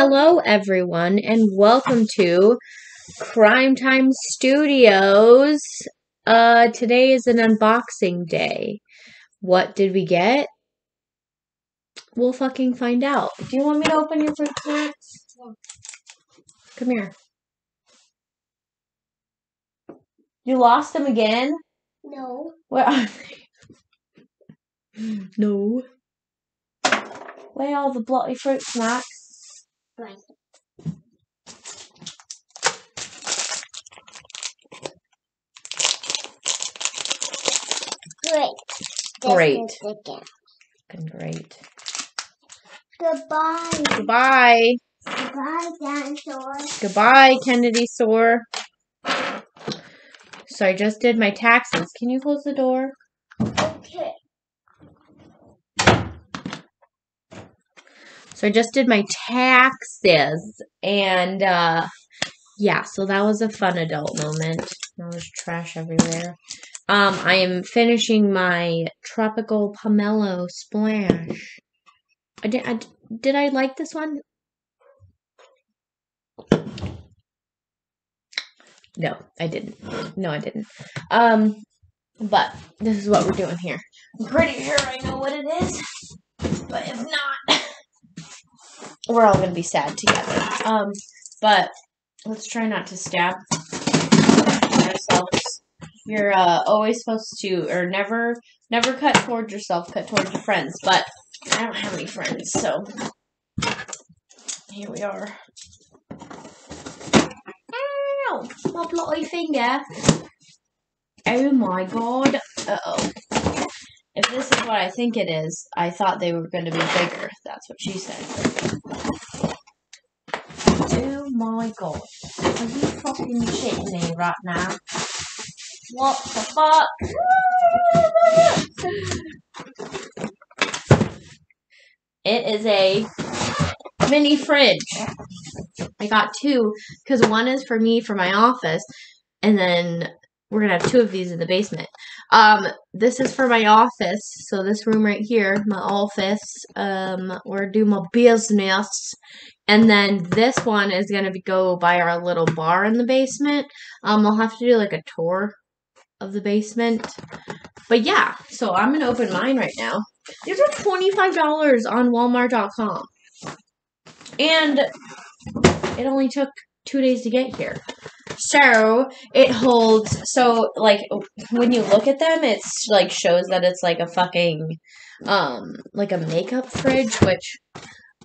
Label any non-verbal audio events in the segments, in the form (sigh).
Hello, everyone, and welcome to Crime Time Studios. Uh, today is an unboxing day. What did we get? We'll fucking find out. Do you want me to open your fruit snacks? Come here. You lost them again? No. Where are they? (laughs) no. Where are the bloody fruit snacks? Right. Great. This Great. is the great. Goodbye. Goodbye. Goodbye, dinosaur. Goodbye, Kennedy store. So I just did my taxes. Can you close the door? Okay. So I just did my taxes and uh yeah, so that was a fun adult moment. There was trash everywhere. Um I am finishing my tropical pomelo splash. I did I, did I like this one? No, I didn't. No, I didn't. Um but this is what we're doing here. I'm pretty sure I know what it is. But if not, (laughs) we're all gonna be sad together. Um, but let's try not to stab ourselves. You're uh, always supposed to, or never, never cut towards yourself. Cut towards your friends. But I don't have any friends, so here we are. Ow! My bloody finger. Oh my god. Uh oh. If this is what I think it is, I thought they were going to be bigger. That's what she said. Oh my god. Are you fucking shitting me right now? What the fuck? It is a mini fridge. I got two because one is for me for my office, and then we're gonna have two of these in the basement. Um, this is for my office, so this room right here, my office, um, where I do my business. And then this one is gonna be, go by our little bar in the basement. Um, I'll have to do like a tour of the basement. But yeah, so I'm gonna open mine right now. These are twenty five dollars on Walmart.com, and it only took two days to get here. So it holds. So like when you look at them, it's like shows that it's like a fucking um like a makeup fridge. Which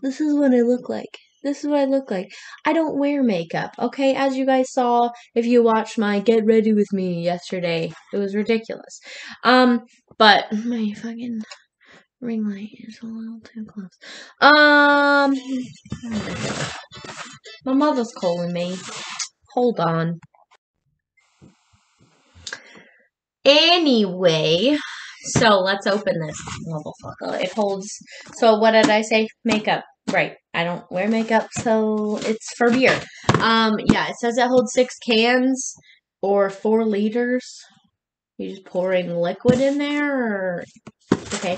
this is what I look like. This is what I look like. I don't wear makeup, okay? As you guys saw, if you watched my get ready with me yesterday, it was ridiculous. Um, but my fucking ring light is a little too close. Um, my mother's calling me. Hold on. Anyway, so let's open this motherfucker. It holds. So what did I say? Makeup. Right. I don't wear makeup, so it's for beer. Um, yeah, it says it holds six cans or four liters. You just pouring liquid in there, or okay.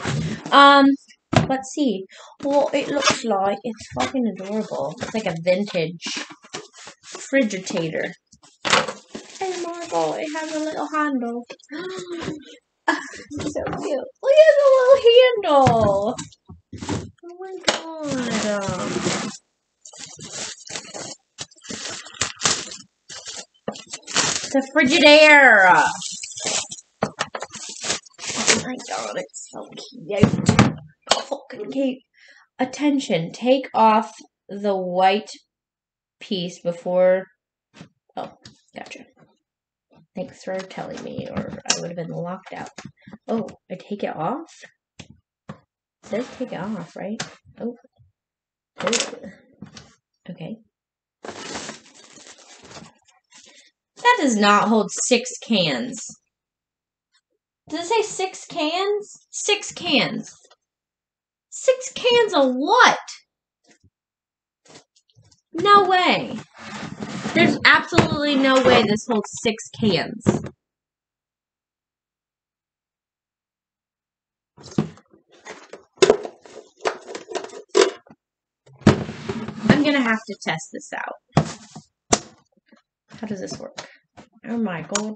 Um, let's see. Well, it looks like it's fucking adorable. It's like a vintage Oh my god, it has a little handle. (gasps) so cute. Look at the little handle. Oh my god. It's Frigidaire. Oh my god, it's so cute. Fucking cute. Attention, take off the white piece before. Oh, gotcha. Thanks for telling me, or I would have been locked out. Oh, I take it off? It says take it off, right? Oh. Ugh. Okay. That does not hold six cans. Does it say six cans? Six cans. Six cans of what? No way. There's absolutely no way this holds six cans. I'm gonna have to test this out. How does this work? Oh my god.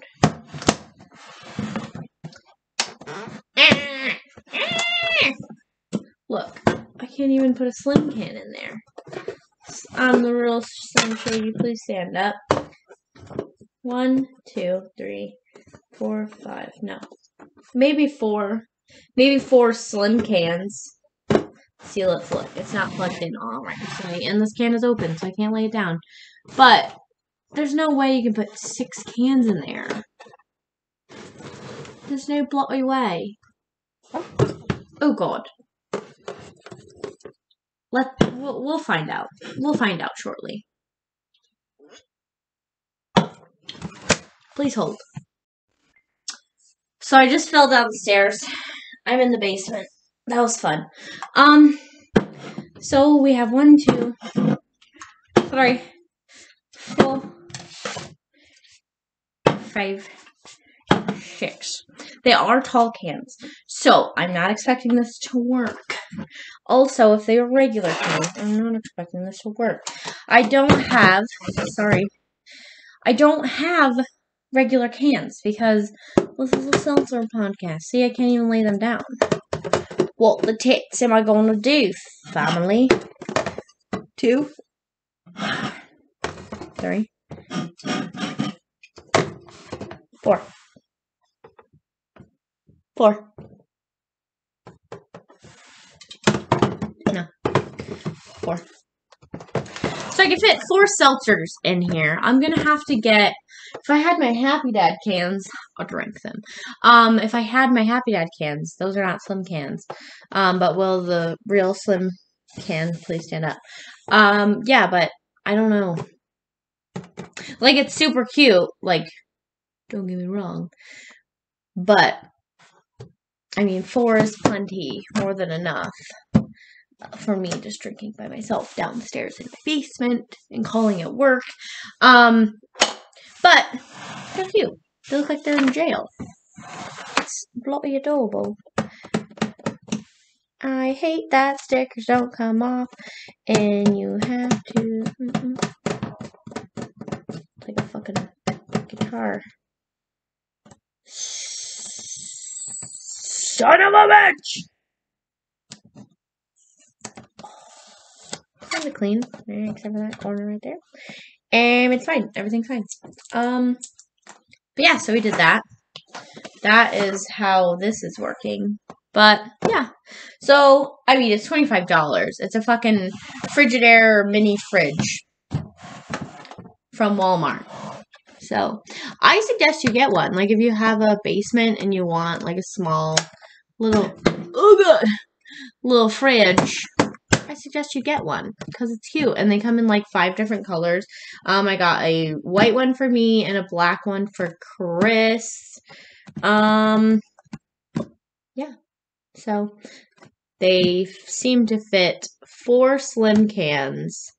Look, I can't even put a slim can in there. I'm the real Slim Shady. Please stand up. One, two, three, four, five. No. Maybe four. Maybe four slim cans. See, let's look. It's not plugged in all right. So, and this can is open, so I can't lay it down. But there's no way you can put six cans in there. There's no bloody way. Oh God. Let we'll, we'll find out. We'll find out shortly. Please hold. So I just fell down the stairs. I'm in the basement. That was fun. Um. So we have one, two, three, four, five, six. They are tall cans. So I'm not expecting this to work. Also, if they are regular cans, I'm not expecting this to work. I don't have, sorry, I don't have regular cans because this is a seltzer podcast. See, I can't even lay them down. What the tits am I going to do, family? Two, three, four. Four. No. Four. So I can fit four seltzers in here. I'm gonna have to get if I had my Happy Dad cans, I'll drink them. Um, if I had my Happy Dad cans, those are not slim cans. Um, but will the real slim can please stand up? Um, yeah, but I don't know. Like it's super cute, like don't get me wrong. But I mean, four is plenty, more than enough for me just drinking by myself downstairs in my basement and calling it work. Um, but they're cute. They look like they're in jail. It's bloody adorable. I hate that stickers don't come off, and you have to. Like a fucking guitar. Son of a bitch! Kind of clean, except for that corner right there. And it's fine. Everything's fine. Um, but yeah, so we did that. That is how this is working. But yeah. So, I mean, it's $25. It's a fucking Frigidaire mini fridge from Walmart. So, I suggest you get one. Like, if you have a basement and you want, like, a small little, oh god, little fridge, suggest you get one because it's cute and they come in like five different colors. Um, I got a white one for me and a black one for Chris. Um, yeah, so they seem to fit four slim cans.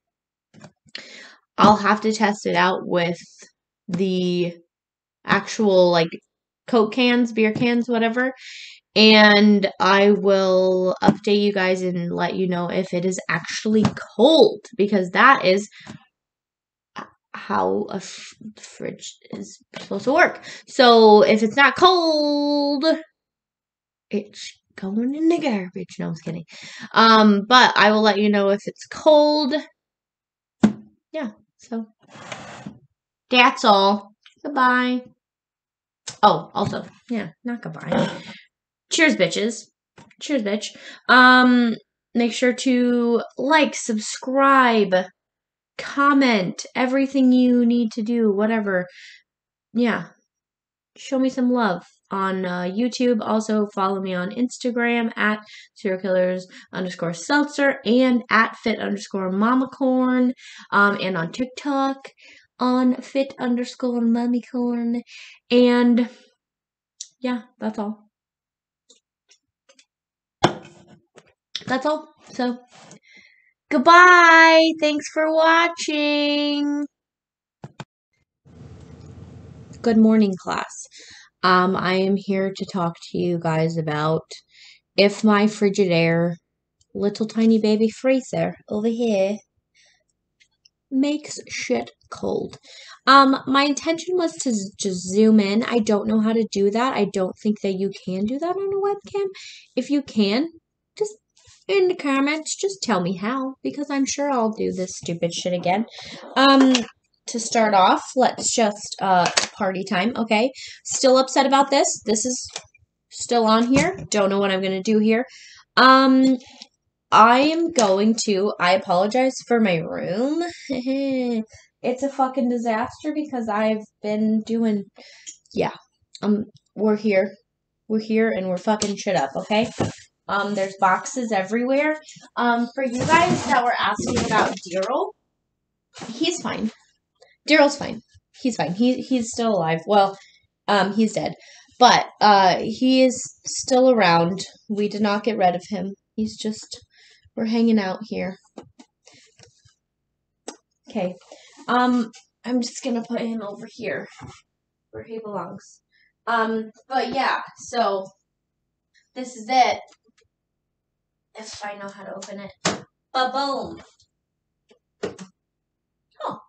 I'll have to test it out with the actual like Coke cans, beer cans, whatever and I will update you guys and let you know if it is actually cold because that is how a fridge is supposed to work. So if it's not cold, it's going in the garbage. No, I was kidding. Um, but I will let you know if it's cold. Yeah, so that's all. Goodbye. Oh, also, yeah, not goodbye. Cheers, bitches. Cheers, bitch. Um, make sure to like, subscribe, comment, everything you need to do, whatever. Yeah. Show me some love on uh, YouTube. Also, follow me on Instagram at serial killers underscore seltzer and at fit underscore mama corn. Um, and on TikTok on fit underscore mummy corn. And yeah, that's all. That's all. So, goodbye. Thanks for watching. Good morning, class. Um, I am here to talk to you guys about if my Frigidaire little tiny baby freezer over here makes shit cold. Um, my intention was to just zoom in. I don't know how to do that. I don't think that you can do that on a webcam. If you can, in the comments, just tell me how, because I'm sure I'll do this stupid shit again. Um, to start off, let's just uh party time, okay? Still upset about this. This is still on here. Don't know what I'm gonna do here. Um, I am going to. I apologize for my room. (laughs) it's a fucking disaster because I've been doing. Yeah, um, we're here, we're here, and we're fucking shit up. Okay. Um, there's boxes everywhere. Um, for you guys that were asking about Daryl, he's fine. Daryl's fine. He's fine. He he's still alive. Well, um, he's dead, but uh, he is still around. We did not get rid of him. He's just we're hanging out here. Okay. Um, I'm just gonna put him over here where he belongs. Um, but yeah, so this is it. If I know how to open it. Ba boom. Oh.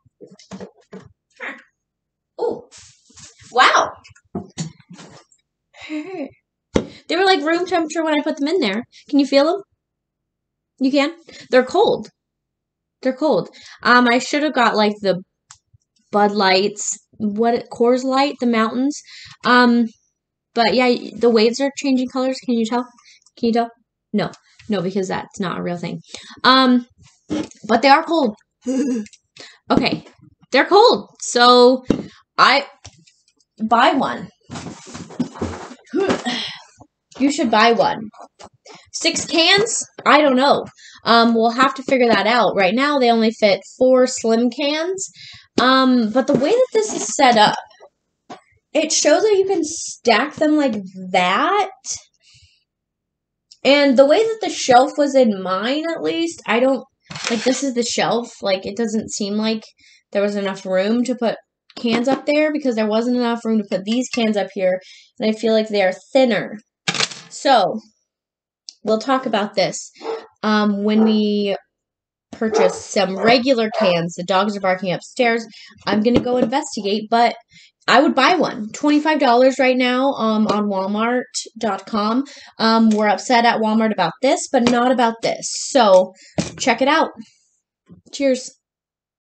Huh. Oh. Wow. They were like room temperature when I put them in there. Can you feel them? You can? They're cold. They're cold. Um, I should have got like the Bud Lights, what Coors Light, the mountains. Um, but yeah, the waves are changing colors. Can you tell? Can you tell? No, no, because that's not a real thing. Um, but they are cold. (laughs) okay, they're cold. So I buy one. (sighs) You should buy one. Six cans? I don't know. Um, we'll have to figure that out. Right now, they only fit four slim cans. Um, but the way that this is set up, it shows that you can stack them like that. And the way that the shelf was in mine, at least, I don't like this is the shelf. Like, it doesn't seem like there was enough room to put cans up there because there wasn't enough room to put these cans up here. And I feel like they are thinner. So, we'll talk about this um, when we purchase some regular cans. The dogs are barking upstairs. I'm gonna go investigate, but I would buy one. $25 right now um, on Walmart.com. Um, we're upset at Walmart about this, but not about this. So check it out. Cheers.